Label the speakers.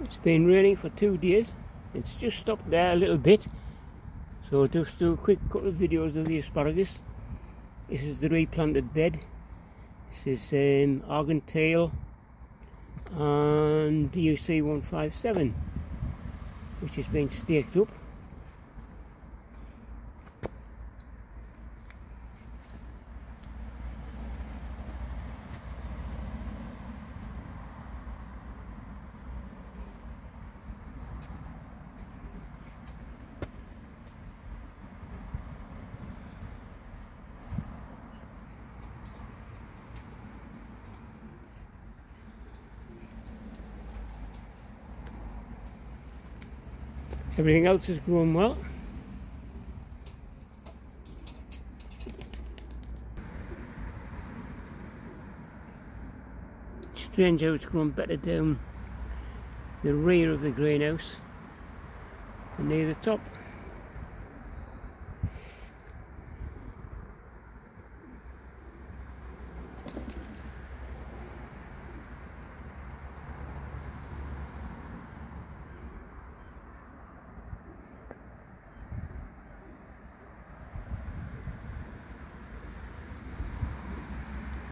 Speaker 1: It's been raining for two days. It's just stopped there a little bit. So just do a quick couple of videos of the asparagus. This is the replanted bed. This is um, Argenteuil and DUC 157 which has been staked up. Everything else is growing well. Strange how it's grown better down the rear of the greenhouse than near the top.